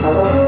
Hello.